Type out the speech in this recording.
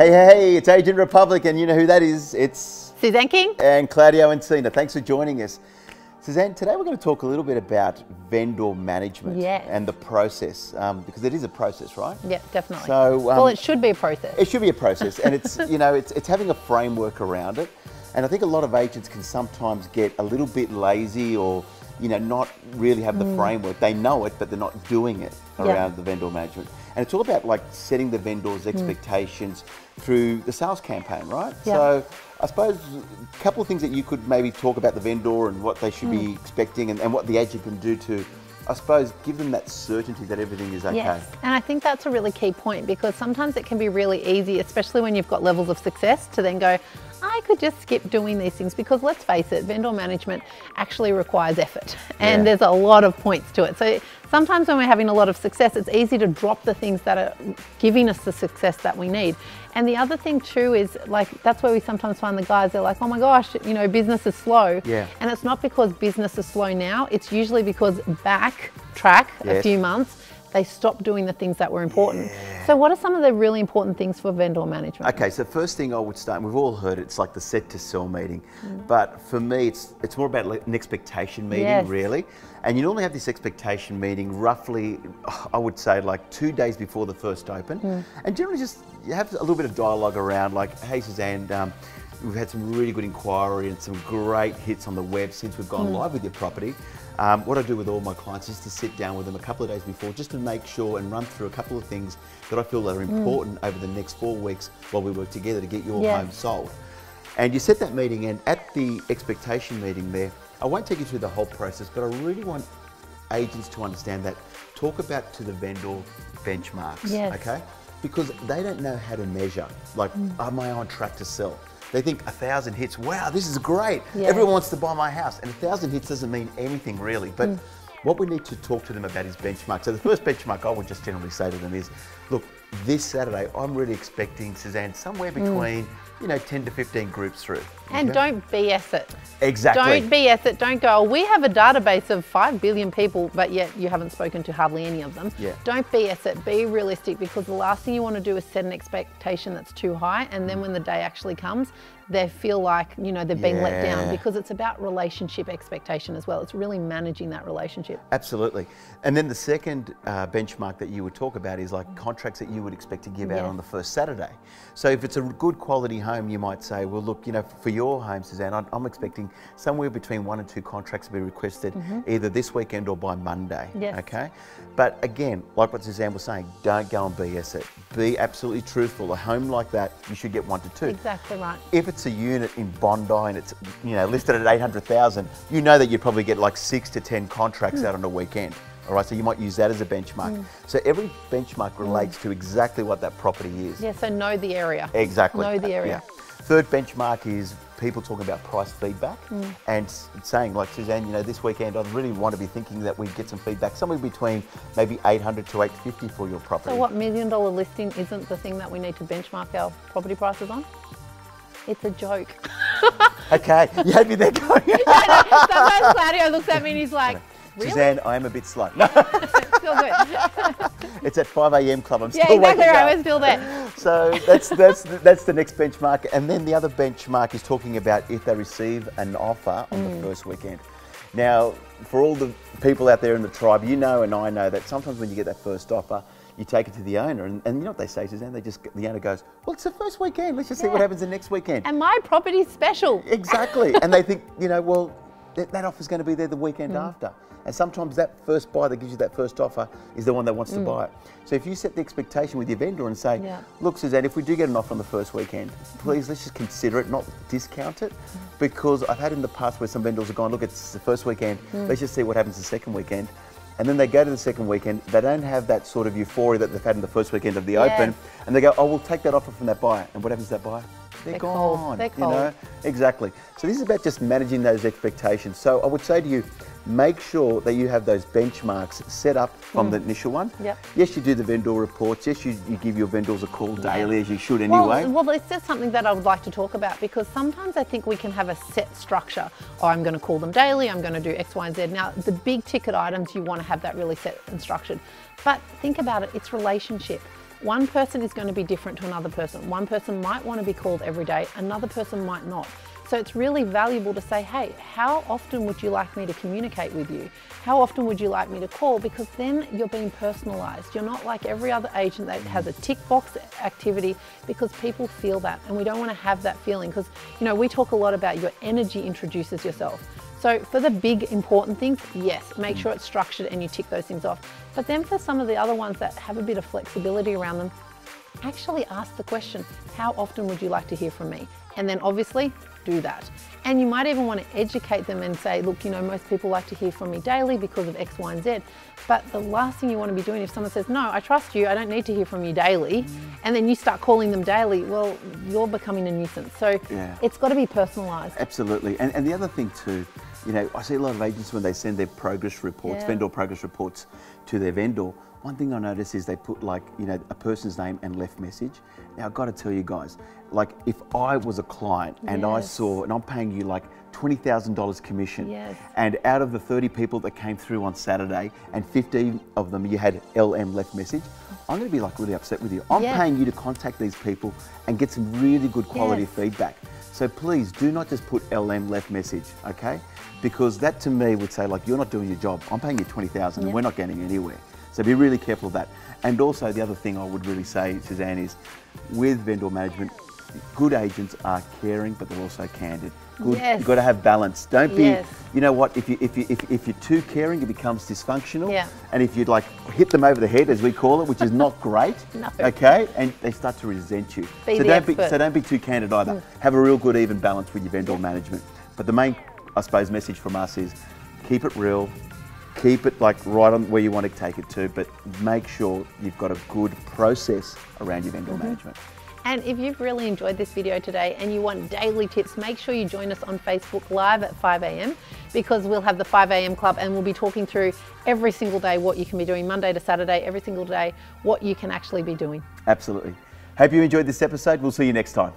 Hey, hey, hey, it's Agent Republic, and you know who that is? It's Susanne King. and Claudio Encina. Thanks for joining us. Susanne, today we're going to talk a little bit about vendor management Yes. and the process, um, because it is a process, right? Yeah, definitely. So, um, well, it should be a process. It should be a process, and it's you know it's it's having a framework around it, and I think a lot of agents can sometimes get a little bit lazy or you know not really have the framework. They know it, but they're not doing it Mm. Yeah. around the vendor management. And it's all about like setting the vendors' expectations through the sales campaign, right? Yeah. So I suppose a couple of things that you could maybe talk about the vendor and what they should Mm. be expecting, and, and what the agent can do to. I suppose give them that certainty that everything is okay. Yes, and I think that's a really key point because sometimes it can be really easy, especially when you've got levels of success, to then go, I could just skip doing these things because let's face it, vendor management actually requires effort and Yeah. there's a lot of points to it. So sometimes when we're having a lot of success, it's easy to drop the things that are giving us the success that we need. And the other thing too is like that's where we sometimes find the guys they're like, oh my gosh, you know, business is slow. Yeah. And it's not because business is slow now, it's usually because back track a few months they stopped doing the things that were important. So, what are some of the really important things for vendor management? Okay, so first thing I would start, and we've all heard it, it's like the set to sell meeting. Mm. But for me, it's it's more about like an expectation meeting, Yes. really. And you normally have this expectation meeting roughly, I would say, like two days before the first open. Mm. And generally just you have a little bit of dialogue around, like, hey, Susanne, um, we've had some really good inquiry and some great hits on the web since we've Mm. gone live with your property. Um, what I do with all my clients is to sit down with them a couple of days before just to make sure and run through a couple of things that I feel are important over the next four weeks while we work together to get your Yeah. home sold. And you set that meeting, and at the expectation meeting there, I won't take you through the whole process, but I really want agents to understand that. Talk about to the vendor benchmarks, Yes. okay? Because they don't know how to measure. Like, Mm. am I on track to sell? They think a thousand hits, wow, this is great. Yeah. Everyone wants to buy my house. And a thousand hits doesn't mean anything really. But Mm. what we need to talk to them about is benchmark. So the first benchmark I would just generally say to them is, look, this Saturday I'm really expecting Susanne somewhere between, you know, 10 to 15 groups through. Mm. And okay? don't BS it. Exactly. Don't BS it. Don't go, "Oh, we have a database of 5 billion people, but yet you haven't spoken to hardly any of them. Yeah. Don't BS it. Be realistic because the last thing you want to do is set an expectation that's too high. And then when the day actually comes, they feel like, you know, they've been let down because it's about relationship expectation as well. It's really managing that relationship. Absolutely. And then the second uh, benchmark that you would talk about is like contracts that you would expect to give out on the first Saturday. So if it's a good quality home, you might say, well, look, you know, for your home, Susanne, I'm- expecting somewhere between one and two contracts to be requested mm-hmm. either this weekend or by Monday. Yes. Okay. But again, like what Susanne was saying, don't go and BS it. Be absolutely truthful. A home like that, you should get one to two. Exactly right. If it's a unit in Bondi and it's you know listed at 800,000, you know that you'd probably get like six to 10 contracts hmm. out on a weekend. All right, so you might use that as a benchmark. So every benchmark relates to exactly what that property is. Yeah, so know the area. Exactly. Know the area. Yeah. Third benchmark is people talking about price feedback Mm. and saying like Susanne, you know, this weekend I really want to be thinking that we get some feedback somewhere between maybe 800 to 850 for your property. So what million dollar listing isn't the thing that we need to benchmark our property prices on? It's a joke. Okay, you had me there going. Sometimes Claudio looks at me and he's like, really? Susanne, I am a bit slow. No, Still good. it's at 5 a.m. club. I'm yeah, still exactly waking right. up. We're still there. So that's that's that's the next benchmark, and then the other benchmark is talking about if they receive an offer on Mm. the first weekend. Now, for all the people out there in the tribe, you know, and I know that sometimes when you get that first offer, you take it to the owner, and, and you know what they say, Susanne? They just the owner goes, "Well, it's the first weekend. Let's just see what happens the next weekend." And my property's special. Exactly. and they think, you know, well, that, that offer's going to be there the weekend Mm. after. And sometimes that first buyer that gives you that first offer is the one that wants to buy it. So if you set the expectation with your vendor and say, Mm. Yeah. look, Susanne, if we do get an offer on the first weekend, please let's just consider it, not discount it. Because I've had in the past where some vendors have gone, look, it's the first weekend, Mm. let's just see what happens the second weekend. And then they go to the second weekend, they don't have that sort of euphoria that they've had in the first weekend of the Yeah. open, and they go, oh, we'll take that offer from that buyer. And what happens to that buyer? They're, They're cold. gone. They're You know? Exactly. So this is about just managing those expectations. So I would say to you, make sure that you have those benchmarks set up from mm. the initial one. Yep. Yes, you do the vendor reports. Yes, you, you give your vendors a call daily as you should anyway. Well, well, it's just something that I would like to talk about because sometimes I think we can have a set structure. Oh, I'm going to call them daily, I'm going to do X, Y, and Z. Now, the big ticket items, you want to have that really set and structured. But think about it, it's relationship. One person is going to be different to another person. One person might want to be called every day, another person might not. So it's really valuable to say, hey, how often would you like me to communicate with you? How often would you like me to call? Because then you're being personalized. You're not like every other agent that has a tick box activity because people feel that and we don't want to have that feeling because, you know, we talk a lot about your energy introduces yourself. So for the big important things, yes, make sure it's structured and you tick those things off. But then for some of the other ones that have a bit of flexibility around them, actually ask the question, how often would you like to hear from me? And then obviously do that. And you might even want to educate them and say, look, you know, most people like to hear from me daily because of X, Y, and Z. But the last thing you want to be doing if someone says, no, I trust you, I don't need to hear from you daily, and then you start calling them daily, well, you're becoming a nuisance. So yeah. it's got to be personalised. Absolutely. And, and the other thing too, you know, I see a lot of agents when they send their progress reports, yeah. vendor progress reports to their vendor, one thing I notice is they put like, you know, a person's name and left message. Now I've got to tell you guys, like if I was a client and yes. I saw, and I'm paying you like $20,000 commission, yes. and out of the 30 people that came through on Saturday and 15 of them you had LM left message, I'm going to be like really upset with you. I'm yes. paying you to contact these people and get some really good quality feedback. So please do not just put LM left message, okay? Because that to me would say like, you're not doing your job. I'm paying you 20,000 and we're not getting anywhere. So be really careful of that. And also the other thing I would really say, Susanne, is with vendor management, good agents are caring, but they're also candid. Good, yes. You've got to have balance. Don't be, yes. you know what, if, you, if, you, if, if you're too caring, it becomes dysfunctional. Yeah. And if you'd like hit them over the head, as we call it, which is not great, no. okay, and they start to resent you. Be so, don't expert. be, so don't be too candid either. Mm. Have a real good, even balance with your vendor management. But the main, I suppose, message from us is keep it real, keep it like right on where you want to take it to, but make sure you've got a good process around your vendor mm -hmm. management. And if you've really enjoyed this video today and you want daily tips, make sure you join us on Facebook Live at 5 a.m. because we'll have the 5 a.m. club and we'll be talking through every single day what you can be doing, Monday to Saturday, every single day, what you can actually be doing. Absolutely. Hope you enjoyed this episode. We'll see you next time.